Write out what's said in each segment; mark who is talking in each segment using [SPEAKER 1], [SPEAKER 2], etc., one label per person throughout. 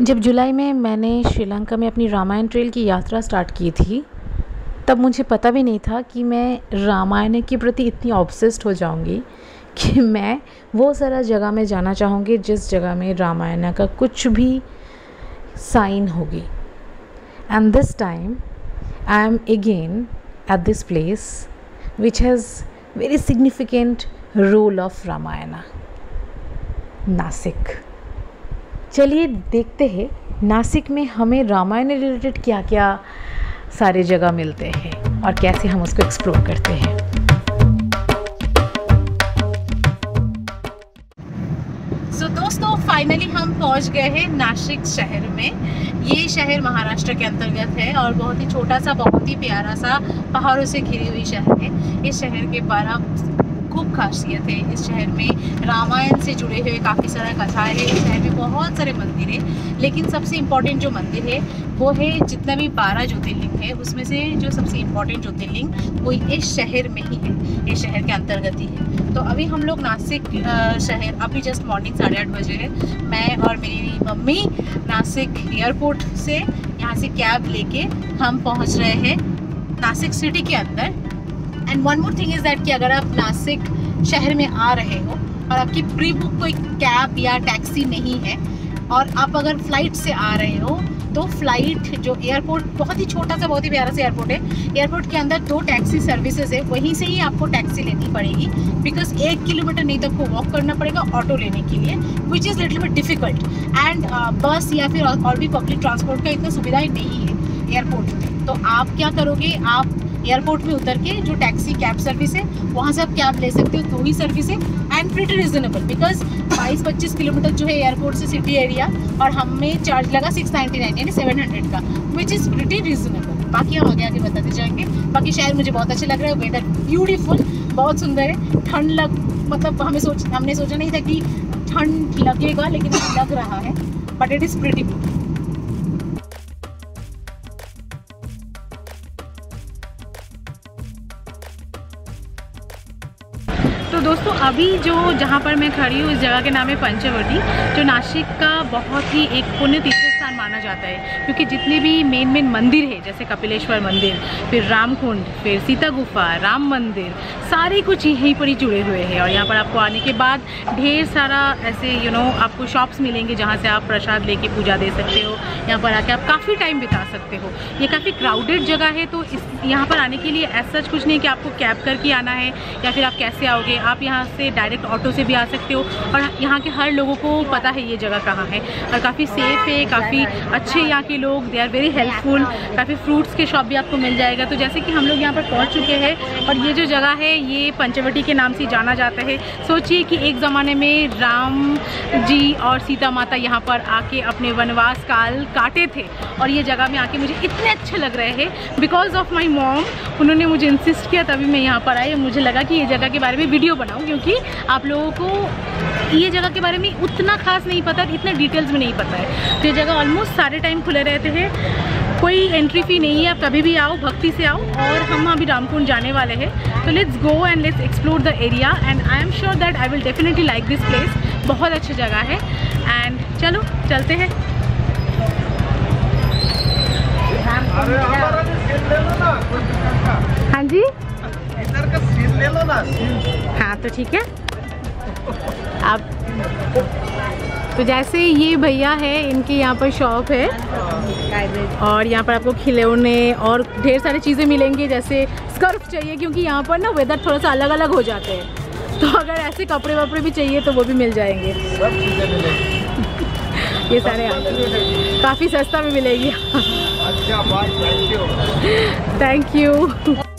[SPEAKER 1] जब जुलाई में मैंने श्रीलंका में अपनी रामायण ट्रेल की यात्रा स्टार्ट की थी, तब मुझे पता भी नहीं था कि मैं रामायण के प्रति इतनी ऑब्सेस्ड हो जाऊँगी कि मैं वो सारा जगह में जाना चाहूँगी, जिस जगह में रामायण का कुछ भी साइन होगी। And this time I am again at this place which has very significant role of Ramayana Nashik. चलिए देखते हैं नासिक में हमें रामायण रिलेटेड क्या क्या सारे जगह मिलते हैं और कैसे हम उसको एक्सप्लोर करते हैं।
[SPEAKER 2] सो so, दोस्तों फाइनली हम पहुँच गए हैं नासिक शहर में। ये शहर महाराष्ट्र के अंतर्गत है और बहुत ही छोटा सा बहुत ही प्यारा सा पहाड़ों से घिरी हुई शहर है। इस शहर के बारह खूब खासियत है। इस शहर में रामायण से जुड़े हुए काफ़ी सारा कथाएँ हैं। इस शहर में बहुत सारे मंदिर हैं। लेकिन सबसे इम्पोर्टेंट जो मंदिर है, वो है जितना भी बारह ज्योतिर्लिंग है, उसमें से जो सबसे इम्पोर्टेंट ज्योतिर्लिंग, वो इस शहर में ही है। इस शहर के अंतर्गत ही है। तो अभी हम लोग नासिक शहर, अभी जस्ट मॉर्निंग साढ़े आठ बजे है। मैं और मेरी मम्मी नासिक एयरपोर्ट से यहाँ से कैब लेके हम पहुँच रहे हैं। नासिक सिटी के अंदर। And one more thing is that कि अगर आप नासिक शहर में आ रहे हो और आपकी प्री बुक कोई कैब या टैक्सी नहीं है और आप अगर फ़्लाइट से आ रहे हो तो फ़्लाइट जो एयरपोर्ट बहुत ही छोटा सा, बहुत ही प्यारा सा एयरपोर्ट है। एयरपोर्ट के अंदर दो टैक्सी सर्विसेज़ है, वहीं से ही आपको टैक्सी लेनी पड़ेगी बिकॉज़ एक किलोमीटर नहीं तो आपको वॉक करना पड़ेगा ऑटो लेने के लिए which is little bit difficult and bus या फिर और भी पब्लिक ट्रांसपोर्ट का इतना सुविधाएँ नहीं है एयरपोर्ट में। तो आप क्या करोगे? आप एयरपोर्ट में उतर के जो टैक्सी, कैब सर्विस है, वहाँ से आप कैब ले सकते हो दो ही सर्विस है। एंड प्रिटी रिजनेबल बिकॉज़ बाईस पच्चीस किलोमीटर जो है एयरपोर्ट से सिटी एरिया और हमें चार्ज लगा सिक्स नाइन्टी नाइन यानी सेवन हंड्रेड का विच इज़ प्रिटी रिजनेबल बाकी हम आगे आगे बताते जाएँगे। बाकी शहर मुझे बहुत अच्छा लग रहा है वेदर ब्यूटीफुल बहुत सुंदर है। ठंड लग मतलब हमें सोच, हमने सोचा नहीं था कि ठंड लगेगा, लेकिन लग रहा है but it is pretty good अभी जो जहाँ पर मैं खड़ी हूँ उस जगह के नाम है पंचवटी, जो नासिक का बहुत ही एक पुण्य तीर्थ माना जाता है क्योंकि जितने भी मेन मेन मंदिर है जैसे कपिलेश्वर मंदिर फिर रामकुंड फिर सीता गुफा राम मंदिर सारे कुछ यहीं पर ही जुड़े हुए हैं। और यहाँ पर आपको आने के बाद ढेर सारा ऐसे यू you नो know, आपको शॉप्स मिलेंगे जहाँ से आप प्रसाद लेके पूजा दे सकते हो। यहाँ पर आके आप काफ़ी टाइम बिता सकते हो। ये काफ़ी क्राउडेड जगह है तो इस यहाँ पर आने के लिए ऐसा कुछ नहीं कि आपको कैब करके आना है या फिर आप कैसे आओगे? आप यहाँ से डायरेक्ट ऑटो से भी आ सकते हो। और यहाँ के हर लोगों को पता है ये जगह कहाँ है। और काफ़ी सेफ़ है काफ़ी अच्छे यहाँ के लोग दे आर वेरी हेल्पफुल काफ़ी फ्रूट्स के शॉप भी आपको मिल जाएगा। तो जैसे कि हम लोग यहाँ पर पहुँच चुके हैं और ये जो जगह है, ये पंचवटी के नाम से जाना जाता है। सोचिए कि एक ज़माने में राम जी और सीता माता यहाँ पर आके अपने वनवास काल काटे थे और ये जगह में आके मुझे इतने अच्छे लग रहे हैं। बिकॉज़ ऑफ़ माई मॉम उन्होंने मुझे इंसिस्ट किया, तभी मैं यहाँ पर आई मुझे लगा कि ये जगह के बारे में वीडियो बनाऊँ, क्योंकि आप लोगों को ये जगह के बारे में उतना खास नहीं पता, इतना डिटेल्स में नहीं पता है। तो ये जगह ऑलमोस्ट सारे टाइम खुले रहते हैं। कोई एंट्री फ़ी नहीं है, आप कभी भी आओ, भक्ति से आओ, और हम अभी रामकुंड जाने वाले हैं। तो let's go and let's explore the area and I am sure that I will definitely like this place बहुत अच्छी जगह है। एंड चलो, चलते हैं। हाँ जी?
[SPEAKER 3] इधर का सीन ले लो ना
[SPEAKER 2] हाँ तो ठीक है। आप तो जैसे ये भैया है इनकी यहाँ पर शॉप है। और यहाँ पर आपको खिलौने और ढेर सारी चीज़ें मिलेंगी जैसे स्कर्फ चाहिए क्योंकि यहाँ पर ना वेदर थोड़ा सा अलग अलग हो जाते हैं। तो अगर ऐसे कपड़े वपड़े भी चाहिए तो वो भी मिल जाएँगे। ये सारे काफ़ी सस्ता में मिलेगी।
[SPEAKER 3] अच्छा थैंक यू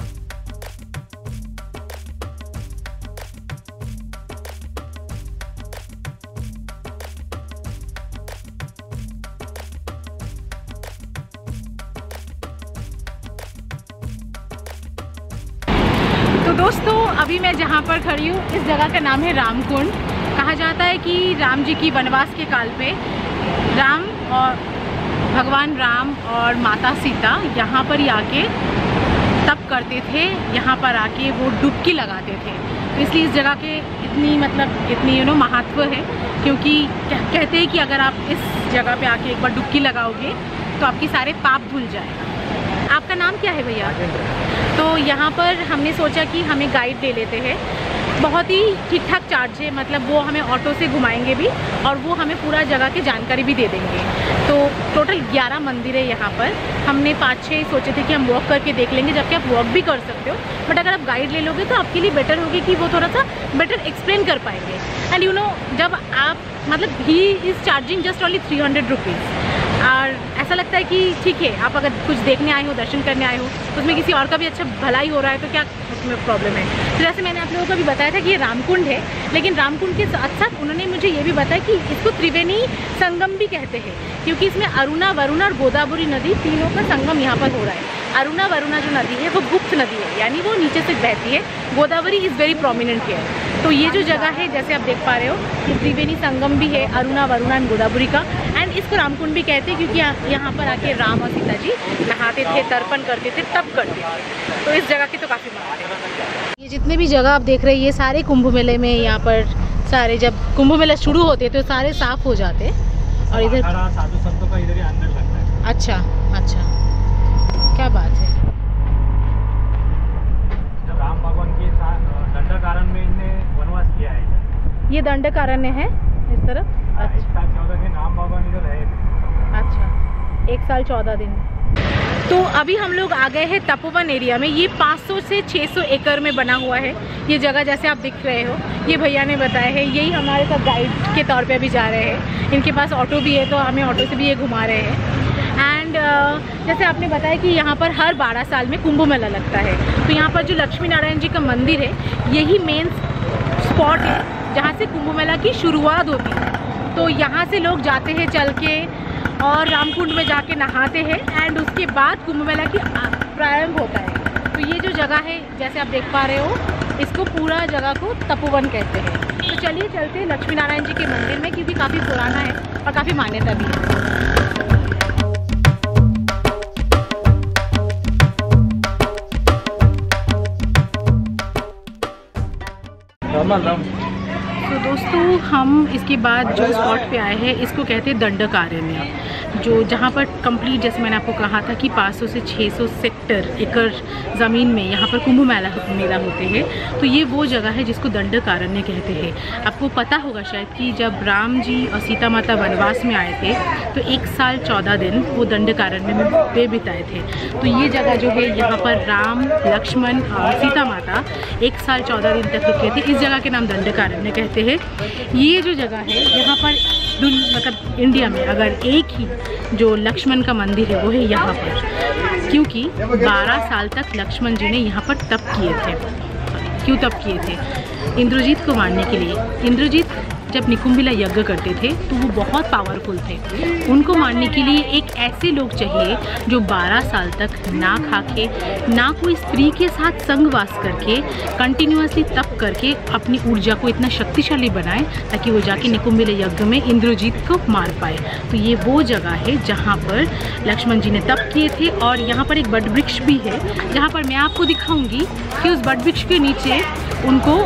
[SPEAKER 2] खड़ी हूँ। इस जगह का नाम है रामकुंड। कहा जाता है कि राम जी की वनवास के काल पे राम और भगवान राम और माता सीता यहाँ पर ही आके तप करते थे। यहाँ पर आके वो डुबकी लगाते थे। तो इसलिए इस जगह के इतनी मतलब इतनी यू नो महत्व है। क्योंकि कह- कहते हैं कि अगर आप इस जगह पे आके एक बार डुबकी लगाओगे तो आपके सारे पाप धुल जाए आपका नाम क्या है भैया? तो यहाँ पर हमने सोचा कि हमें गाइड ले लेते हैं। बहुत ही ठीक ठाक चार्ज है मतलब वो हमें ऑटो से घुमाएँगे भी और वो हमें पूरा जगह की जानकारी भी दे देंगे। तो टोटल 11 मंदिर है यहाँ पर। हमने पाँच छः सोचे थे कि हम वॉक करके देख लेंगे, जबकि आप वॉक भी कर सकते हो। बट अगर आप गाइड ले लोगे तो आपके लिए बेटर होगी कि वो थोड़ा सा बेटर एक्सप्लेन कर पाएँगे। एंड यू नो जब आप मतलब ही is charging just only three hundred rupees और ऐसा लगता है कि ठीक है, आप अगर कुछ देखने आए हो, दर्शन करने आए हो तो उसमें किसी और का भी अच्छा भलाई हो रहा है तो क्या उसमें प्रॉब्लम है? तो जैसे मैंने आप लोगों को भी बताया था कि ये रामकुंड है, लेकिन रामकुंड के साथ साथ उन्होंने मुझे ये भी बताया कि इसको त्रिवेणी संगम भी कहते हैं, क्योंकि इसमें अरुणा, वरुणा और गोदावरी नदी तीनों का संगम यहाँ पर हो रहा है। अरुणा, वरुणा जो नदी है, वो गुप्त नदी है, यानी वो नीचे से बहती है। गोदावरी इज़ वेरी प्रोमिनेंट है। तो ये जो जगह है जैसे आप देख पा रहे हो ये त्रिवेणी संगम भी है अरुणा वरुणा एंड गोदावरी का। एंड इसको रामकुंड भी कहते हैं क्योंकि यहाँ- पर आके राम और सीता जी नहाते थे तर्पण करते थे तब करते थे। तो इस जगह की तो काफ़ी महत्व है। ये जितने भी जगह आप देख रहे हैं ये सारे कुंभ मेले में यहाँ पर सारे जब कुंभ मेला शुरू होते तो सारे साफ़ हो जाते और इधर
[SPEAKER 3] साधु संतों का इधर ही अंदर लगता है।
[SPEAKER 2] अच्छा अच्छा। क्या बात है।
[SPEAKER 3] जब राम भगवान के में इनने वनवास किया है
[SPEAKER 2] ये इस तरफ़?
[SPEAKER 3] हाँ,
[SPEAKER 2] अच्छा। अच्छा एक साल चौदह दिन। तो अभी हम लोग आ गए हैं तपोवन एरिया में। ये 500 से 600 एकड़ में बना हुआ है। ये जगह जैसे आप दिख रहे हो ये भैया ने बताया है। यही हमारे साथ गाइड के तौर पे अभी जा रहे हैं। इनके पास ऑटो भी है तो हमें ऑटो से भी ये घुमा रहे हैं। एंड uh, जैसे आपने बताया कि यहाँ पर हर 12 साल में कुंभ मेला लगता है। तो यहाँ पर जो लक्ष्मी नारायण जी का मंदिर है यही मेन स्पॉट है जहाँ से कुंभ मेला की शुरुआत होती है। तो यहाँ से लोग जाते हैं चल के और रामकुंड में जाके नहाते हैं एंड उसके बाद कुंभ मेला की प्रारंभ होता है। तो ये जो जगह है, जैसे आप देख पा रहे हो, इसको पूरा जगह को तपोवन कहते हैं। तो चलिए चलते हैं लक्ष्मी नारायण जी के मंदिर में, क्योंकि काफ़ी पुराना है और काफ़ी मान्यता भी है।
[SPEAKER 3] राम राम
[SPEAKER 2] तो दोस्तों, हम इसके बाद जो स्पॉट पे आए हैं, इसको कहते हैं दंडकारण्य। जो जहाँ पर कंप्लीट जैसे मैंने आपको कहा था कि 500 से 600 सेक्टर एकड़ ज़मीन में यहाँ पर कुंभ मेला मेला होते हैं तो ये वो जगह है जिसको दंडकारण्य कहते हैं। आपको पता होगा शायद कि जब राम जी और सीता माता वनवास में आए थे तो एक साल चौदह दिन वो दंडकारण्य में पे बिताए थे। तो ये जगह जो है, यहाँ पर राम, लक्ष्मण और सीता माता एक साल चौदह दिन तक रुके थे। इस जगह के नाम दंडकारण्य कहते हैं। ये जो जगह है, यहाँ पर मतलब इंडिया में अगर एक ही जो लक्ष्मण का मंदिर है, वो है यहाँ पर। क्योंकि 12 साल तक लक्ष्मण जी ने यहाँ पर तप किए थे। क्यों तप किए थे? इंद्रजीत को मारने के लिए। इंद्रजीत जब निकुंभिला यज्ञ करते थे तो वो बहुत पावरफुल थे। उनको मारने के लिए एक ऐसे लोग चाहिए, जो 12 साल तक ना खा के ना कोई स्त्री के साथ संगवास करके कंटिन्यूसली तप करके अपनी ऊर्जा को इतना शक्तिशाली बनाए, ताकि वो जाके निकुंभिला यज्ञ में इंद्रजीत को मार पाए। तो ये वो जगह है जहाँ पर लक्ष्मण जी ने तप किए थे, और यहाँ पर एक बट वृक्ष भी है। जहाँ पर मैं आपको दिखाऊँगी कि उस बट वृक्ष के नीचे उनको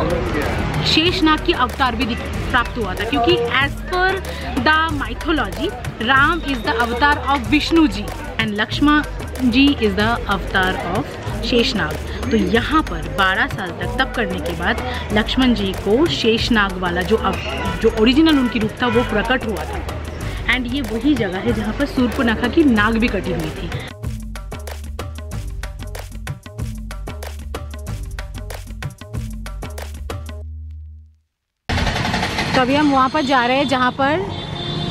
[SPEAKER 2] शेषनाग की अवतार भी प्राप्त हुआ था क्योंकि एज पर the mythology Ram is the avatar of Vishnu ji and Lakshman ji is the avatar of Sheshnag तो यहाँ पर 12 साल तक तप करने के बाद लक्ष्मण जी को शेषनाग वाला जो अव, जो ओरिजिनल उनकी रूप था वो प्रकट हुआ था। एंड ये वही जगह है जहाँ पर सूर्पनखा की नाग भी कटी हुई थी। अभी हम वहाँ पर जा रहे हैं, जहाँ पर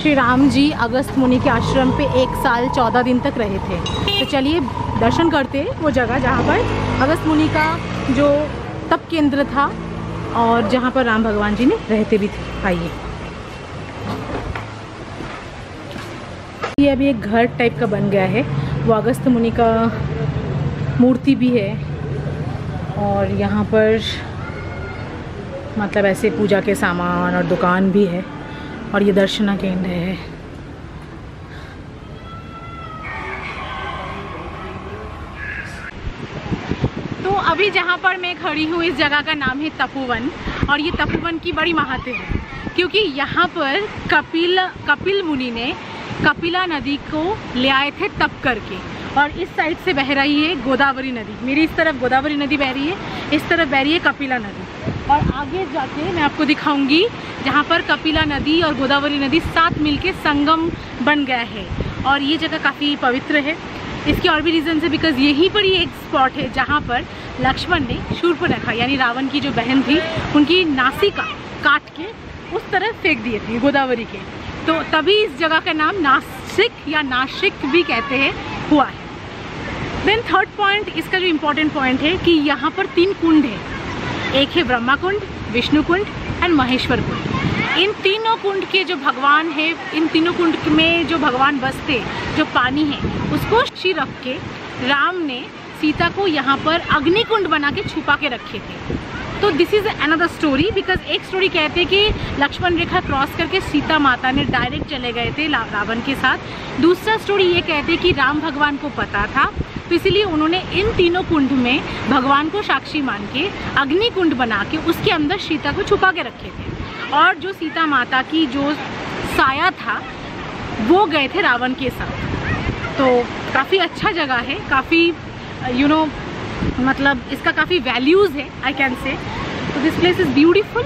[SPEAKER 2] श्री राम जी अगस्त मुनि के आश्रम पे एक साल चौदह दिन तक रहे थे। तो चलिए, दर्शन करते वो जगह जहाँ पर अगस्त मुनि का जो तप केंद्र था और जहाँ पर राम भगवान जी ने रहते भी थे। आइए। ये अभी एक घर टाइप का बन गया है। वो अगस्त मुनि का मूर्ति भी है और यहाँ पर मतलब ऐसे पूजा के सामान और दुकान भी है और ये दर्शना केंद्र है। तो अभी जहाँ पर मैं खड़ी हूँ, इस जगह का नाम है तपोवन और ये तपोवन की बड़ी महत्व है क्योंकि यहाँ पर कपिल कपिल मुनि ने कपिला नदी को ले आए थे तप करके और इस साइड से बह रही है गोदावरी नदी। मेरी इस तरफ़ गोदावरी नदी बह रही है, इस तरफ़ बह रही है कपिला नदी। और आगे जाके मैं आपको दिखाऊँगी जहाँ पर कपिला नदी और गोदावरी नदी साथ मिलके संगम बन गया है। और ये जगह काफ़ी पवित्र है। इसके और भी रीज़न है बिकॉज़ यहीं पर ही एक स्पॉट है जहाँ पर लक्ष्मण ने शूर्पणखा यानी रावण की जो बहन थी, उनकी नासिका काट के उस तरफ़ फेंक दिए थे गोदावरी के। तो तभी इस जगह का नाम नासिक या नासिक भी कहते हैं, हुआ है। देन थर्ड पॉइंट इसका जो इम्पोर्टेंट पॉइंट है कि यहाँ पर तीन कुंड है। एक है ब्रह्मा कुंड विष्णु कुंड एंड महेश्वर कुंड इन तीनों कुंड के जो भगवान है, इन तीनों कुंड में जो भगवान बसते, जो पानी है, उसको शी रख के राम ने सीता को यहाँ पर अग्नि कुंड बना के छुपा के रखे थे। तो this is another story because एक स्टोरी कहते हैं कि लक्ष्मण रेखा क्रॉस करके सीता माता ने डायरेक्ट चले गए थे रावण के साथ। दूसरा स्टोरी ये कहते हैं कि राम भगवान को पता था तो इसीलिए उन्होंने इन तीनों कुंड में भगवान को साक्षी मान के अग्नि कुंड बना के उसके अंदर सीता को छुपा के रखे थे। और जो सीता माता की जो साया था, वो गए थे रावण के साथ। तो काफ़ी अच्छा जगह है, काफ़ी यू नो मतलब इसका काफ़ी वैल्यूज़ है आई कैन से तो this place is beautiful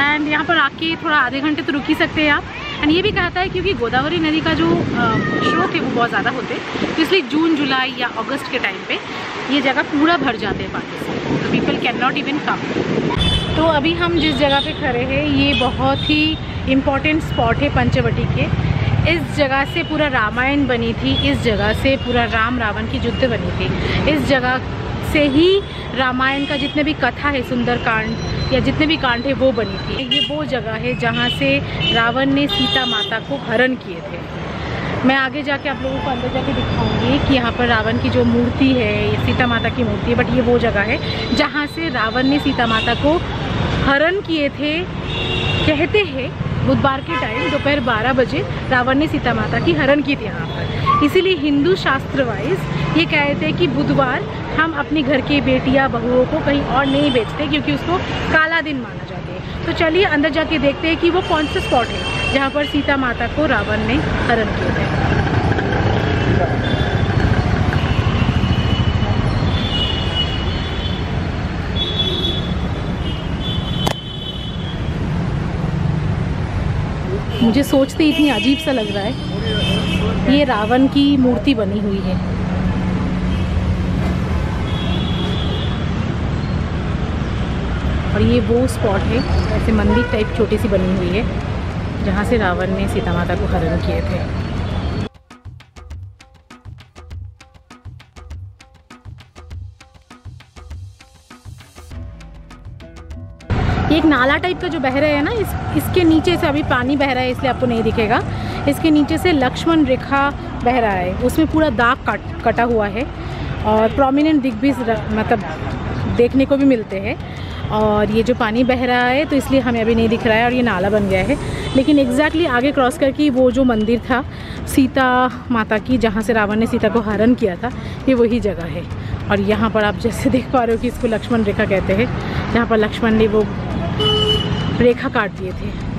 [SPEAKER 2] and यहाँ पर आके थोड़ा आधे घंटे तो रुक ही सकते हैं आप। एंड ये भी कहता है क्योंकि गोदावरी नदी का जो स्रोत है वो बहुत ज़्यादा होते तो इसलिए जून, जुलाई या अगस्त के टाइम पे ये जगह पूरा भर जाते हैं पानी से तो people can not even come तो अभी हम जिस जगह पे खड़े हैं, ये बहुत ही इंपॉर्टेंट स्पॉट है पंचवटी के। इस जगह से पूरा रामायण बनी थी, इस जगह से पूरा राम रावण की युद्ध बनी थी। इस जगह से ही रामायण का जितने भी कथा है, सुंदरकांड, या जितने भी कांड है, वो बनी थी। ये वो जगह है जहाँ से रावण ने सीता माता को हरण किए थे। मैं आगे जाके आप लोगों को अंदर जाके दिखाऊँगी कि यहाँ पर रावण की जो मूर्ति है, ये सीता माता की मूर्ति है बट ये वो जगह है जहाँ से रावण ने सीता माता को हरण किए थे। कहते हैं, बुधवार के टाइम, दोपहर 12 बजे रावण ने सीता माता की हरण की थी यहाँ पर। इसीलिए हिंदू शास्त्र वाइज ये कहते हैं कि बुधवार हम अपने घर की बेटियाँ बहुओं को कहीं और नहीं बेचते क्योंकि उसको काला दिन माना जाता है। तो चलिए अंदर जाके देखते हैं कि वो कौन सा स्पॉट है जहाँ पर सीता माता को रावण ने हरण किया थे मुझे सोचते इतनी अजीब सा लग रहा है। ये रावण की मूर्ति बनी हुई है। और ये वो स्पॉट है, ऐसे मंदिर टाइप छोटी सी बनी हुई है, जहाँ से रावण ने सीता माता को हरण किए थे। एक नाला टाइप का जो बह रहा है ना, इस, इसके नीचे से अभी पानी बह रहा है, इसलिए आपको नहीं दिखेगा। इसके नीचे से लक्ष्मण रेखा बह रहा है। उसमें पूरा दाग कट, कटा हुआ है और प्रोमिनेंट दिख भी मतलब देखने को भी मिलते हैं। और ये जो पानी बह रहा है तो इसलिए हमें अभी नहीं दिख रहा है और ये नाला बन गया है। लेकिन एग्जैक्टली आगे क्रॉस करके वो जो मंदिर था, सीता माता की, जहाँ से रावण ने सीता को हरण किया था, ये वही जगह है। और यहाँ पर आप जैसे देख पा रहे हो कि इसको लक्ष्मण रेखा कहते हैं। जहाँ पर लक्ष्मण ने वो रेखा काट दिए थे।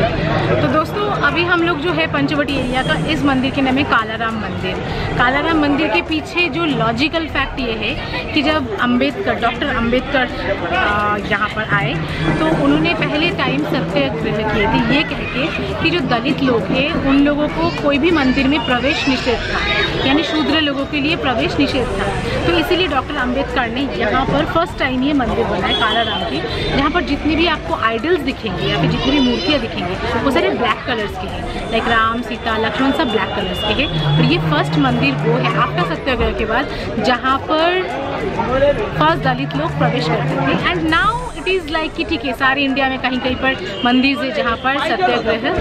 [SPEAKER 2] तो दोस्तों, अभी हम लोग जो है पंचवटी एरिया का इस मंदिर के नाम है कालाराम मंदिर। कालाराम मंदिर के पीछे जो लॉजिकल फैक्ट ये है कि जब अंबेडकर डॉक्टर अंबेडकर यहाँ पर आए तो उन्होंने पहले टाइम सत्याग्रह किए थे। ये कह के कि जो दलित लोग हैं, उन लोगों को कोई भी मंदिर में प्रवेश निषेध था। यानी शूद्र लोगों के लिए प्रवेश निषेध था। तो इसीलिए डॉक्टर अंबेडकर ने यहाँ पर फ़र्स्ट टाइम ये मंदिर बनाया, कालाराम की, जहाँ पर जितनी भी आपको आइडल्स दिखेंगे या फिर जितनी भी मूर्तियाँ दिखेंगी, वो सारे ब्लैक कलर्स के हैं। लाइक राम सीता लक्ष्मण सब ब्लैक कलर्स के हैं। और ये फ़र्स्ट मंदिर वो है आपका सत्याग्रह के बाद, जहाँ पर फ़र्स्ट दलित लोग प्रवेश करते थे। एंड नाउ सिटीज़ लाइक की ठीक है सारे इंडिया में कहीं कहीं पर मंदिर है जहाँ पर सत्याग्रह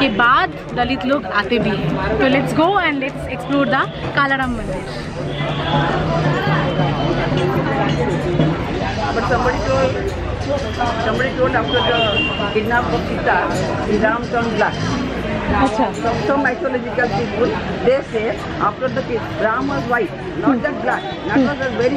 [SPEAKER 2] के बाद दलित लोग आते भी हैं। तो let's go and let's explore the Kalaram Mandir.
[SPEAKER 4] Very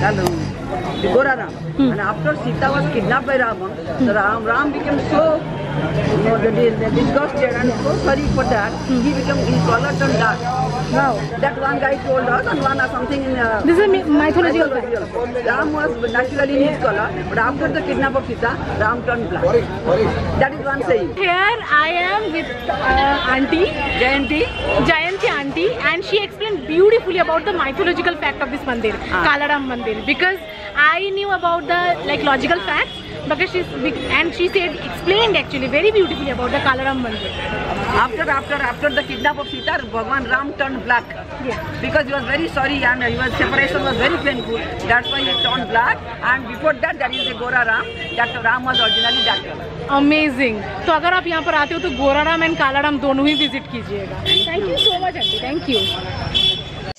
[SPEAKER 4] Gora Ram. And after Sita was kidnapped by Ravana, the Ram, Ram became so you know, the, the disgusted and so sorry for that. He became his color turned dark.
[SPEAKER 1] Wow
[SPEAKER 4] That one guy told us and one or something in uh,
[SPEAKER 1] this is
[SPEAKER 4] mythological. Ram was naturally in his color, but after the kidnap of Sita, Ram turned black. That is one saying.
[SPEAKER 2] Here I am with uh, auntie
[SPEAKER 4] Jayanti,
[SPEAKER 2] Jayanti auntie and she explained beautifully about the mythological fact of this mandir,
[SPEAKER 4] Ah.
[SPEAKER 2] Kalaram mandir because I knew about the like logical facts because she's and she said explained actually very beautifully about the Kalaram mandir.
[SPEAKER 4] After after after the kidnap of Sita, Bhagwan Ram turned black.
[SPEAKER 2] Yeah.
[SPEAKER 4] Because he was very sorry and he was separation was very painful. That's why he turned black. And before that, there is a Gora Ram. That Ram was originally that color.
[SPEAKER 2] agar तो अगर आप यहाँ पर आते हो तो and and ram दोनों ही विज़िट कीजिएगा thank you so much aunty thank you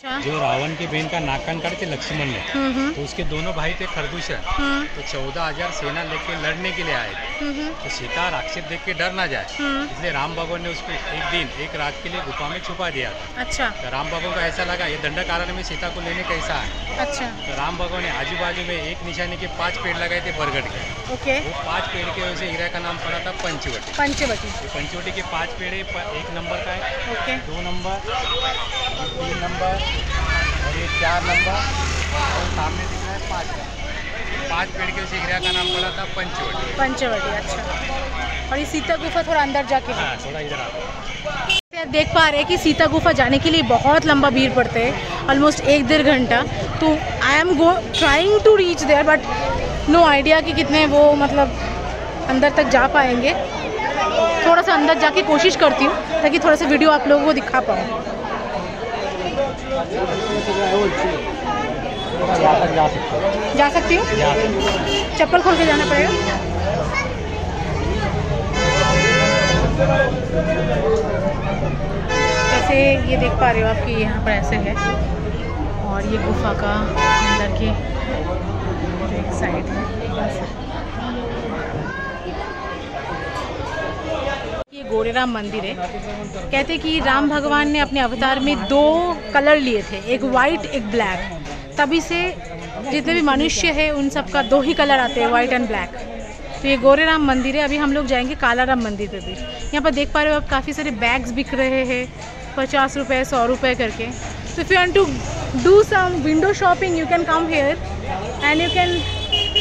[SPEAKER 2] अच्छा।
[SPEAKER 3] जो रावण की बहन का नाकन काटे लक्ष्मण ने
[SPEAKER 2] हम्म हम्म।
[SPEAKER 3] तो उसके दोनों भाई थे खरदूषण
[SPEAKER 2] हम्म।
[SPEAKER 3] तो चौदह हज़ार सेना लेके लड़ने के लिए आए। थे तो सीता राक्षस देख के डर ना जाए। इसलिए राम भगवान ने उसको एक दिन एक रात के लिए गुफा में छुपा दिया था।
[SPEAKER 2] अच्छा।
[SPEAKER 3] तो राम भगवान को ऐसा लगा ये दंडक कारण में सीता को लेने कैसा है?
[SPEAKER 2] अच्छा।
[SPEAKER 3] तो राम भगवान ने आजू बाजू में एक निशाने के पाँच पेड़ लगाए थे बरगद के।
[SPEAKER 2] ओके।
[SPEAKER 3] वो पाँच पेड़ के वजह से हीरा का नाम पड़ा था पंचवटी।
[SPEAKER 2] पंचवटी।
[SPEAKER 3] पंचवटी के पाँच पेड़ है, एक नंबर का है।
[SPEAKER 2] ओके।
[SPEAKER 3] दो नंबर तीन नंबर चार नंबर। और सामने दिख रहा है पाँच नंबर पाँच पेड़ के से का नाम पड़ा था पंचवटी।
[SPEAKER 2] पंचवटी अच्छा। और ये सीता गुफा थोड़ा अंदर जाके हाँ
[SPEAKER 3] थोड़ा इधर
[SPEAKER 2] आप देख पा रहे हैं कि सीता गुफा जाने के लिए बहुत लंबा भीड़ पड़ता है ऑलमोस्ट एक डेढ़ घंटा। तो I am go trying to reach there but no idea कि कितने वो मतलब अंदर तक जा पाएँगे। थोड़ा सा अंदर जाके कोशिश करती हूँ ताकि थोड़ा सा वीडियो आप लोगों को दिखा पाऊँ। जा सकती हूँ? चप्पल खोल के जाना पड़ेगा? जैसे ये देख पा रहे हो आप कि यहाँ पर ऐसे है। और ये गुफा का अंदर की साइड है। ये गोरेराम मंदिर है। कहते कि राम भगवान ने अपने अवतार में दो कलर लिए थे, एक वाइट एक ब्लैक तभी से जितने भी मनुष्य है, उन सब का दो ही कलर आते हैं वाइट एंड ब्लैक तो ये गोरेराम मंदिर है। अभी हम लोग जाएँगे कालाराम मंदिर पे भी। यहाँ पर देख पा रहे हो आप, काफ़ी सारे बैग्स बिक रहे हैं, पचास रुपये सौ रुपये करके। तो if you to do some window shopping you can come here and you can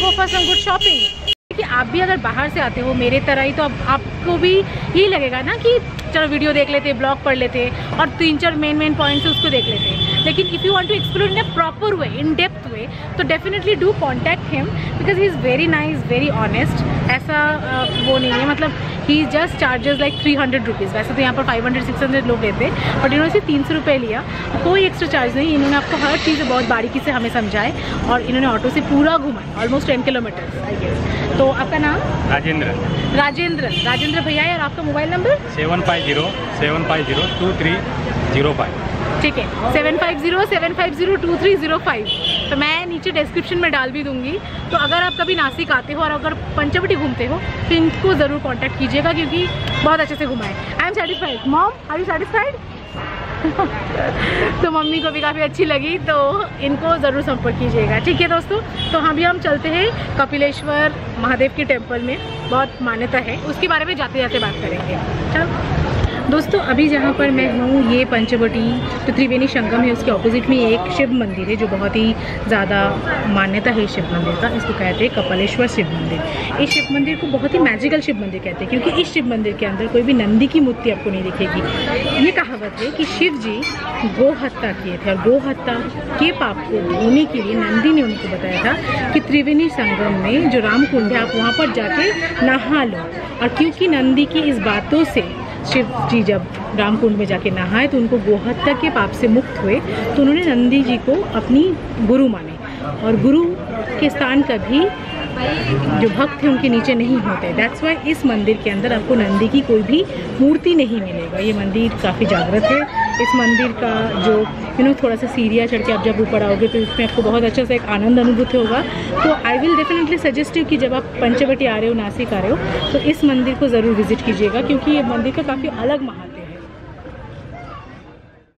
[SPEAKER 2] go for some good shopping कि आप भी अगर बाहर से आते हो, मेरे तरह ही तो अब आपको भी यही लगेगा ना कि चलो वीडियो देख लेते ब्लॉग पढ़ लेते और तीन चार मेन मेन पॉइंट्स उसको देख लेते। लेकिन if you want to explore in a proper way in depth way तो definitely do contact him because he is very nice very honest ऐसा वो नहीं है मतलब he just charges like three hundred rupees वैसे तो यहाँ पर फाइव हंड्रेड सिक्स हंड्रेड लोग लेते हैं बट इन्होंने सिर्फ़ तीन सौ रुपये लिया। कोई एक्स्ट्रा चार्ज नहीं इन्होंने आपको हर चीज़ बहुत बारीकी से हमें समझाए और इन्होंने ऑटो से पूरा घुमाया almost ten kilometre I guess तो आपका नाम?
[SPEAKER 3] राजेंद्र।
[SPEAKER 2] राजेंद्र। राजेंद्र भैया और आपका mobile number
[SPEAKER 3] seven five zero seven five zero two three zero five.
[SPEAKER 2] ठीक है seven five zero seven five zero two three zero five तो मैं नीचे डिस्क्रिप्शन में डाल भी दूँगी। तो अगर आप कभी नासिक आते हो और अगर पंचवटी घूमते हो तो इनको ज़रूर कॉन्टैक्ट कीजिएगा क्योंकि बहुत अच्छे से घुमाए I am satisfied mom are you satisfied तो मम्मी को भी काफ़ी अच्छी लगी तो इनको ज़रूर संपर्क कीजिएगा। ठीक है दोस्तों तो हम भी हम चलते हैं कपिलेश्वर महादेव के टेंपल में। बहुत मान्यता है। उसके बारे में जाते जाते बात करेंगे। चलो। दोस्तों, अभी जहाँ पर मैं हूँ, ये पंचवटी जो त्रिवेणी संगम है। उसके ऑपोजिट में एक शिव मंदिर है, जो बहुत ही ज़्यादा मान्यता है शिव मंदिर का। इसको कहते हैं कपालेश्वर शिव मंदिर। इस शिव मंदिर को बहुत ही मैजिकल शिव मंदिर कहते हैं, क्योंकि इस शिव मंदिर के अंदर कोई भी नंदी की मूर्ति आपको नहीं दिखेगी। ये कहावत है कि शिव जी गो हत्या किए थे, और गो हत्या के पाप को धोने के लिए नंदी ने उनको बताया था कि त्रिवेणी संगम में जो राम कुंड है, आप वहाँ पर जाके नहा लो। और क्योंकि नंदी की इस बातों से शिव जी जब रामकुंड में जाके नहाए तो उनको गोहत्या के पाप से मुक्त हुए। तो उन्होंने नंदी जी को अपनी गुरु माने। और गुरु के स्थान कभी जो भक्त हैं उनके नीचे नहीं होते। दैट्स वाई इस मंदिर के अंदर आपको नंदी की कोई भी मूर्ति नहीं मिलेगा। ये मंदिर काफ़ी जागृत है। इस मंदिर का जो यू नो थोड़ा सा सीढ़ियाँ चढ़ के आप जब ऊपर आओगे तो इसमें आपको बहुत अच्छा सा एक आनंद अनुभूत होगा। तो I will definitely suggest you कि जब आप पंचवटी आ रहे हो, नासिक आ रहे हो तो इस मंदिर को ज़रूर विज़िट कीजिएगा, क्योंकि ये मंदिर का काफ़ी अलग महत्व है।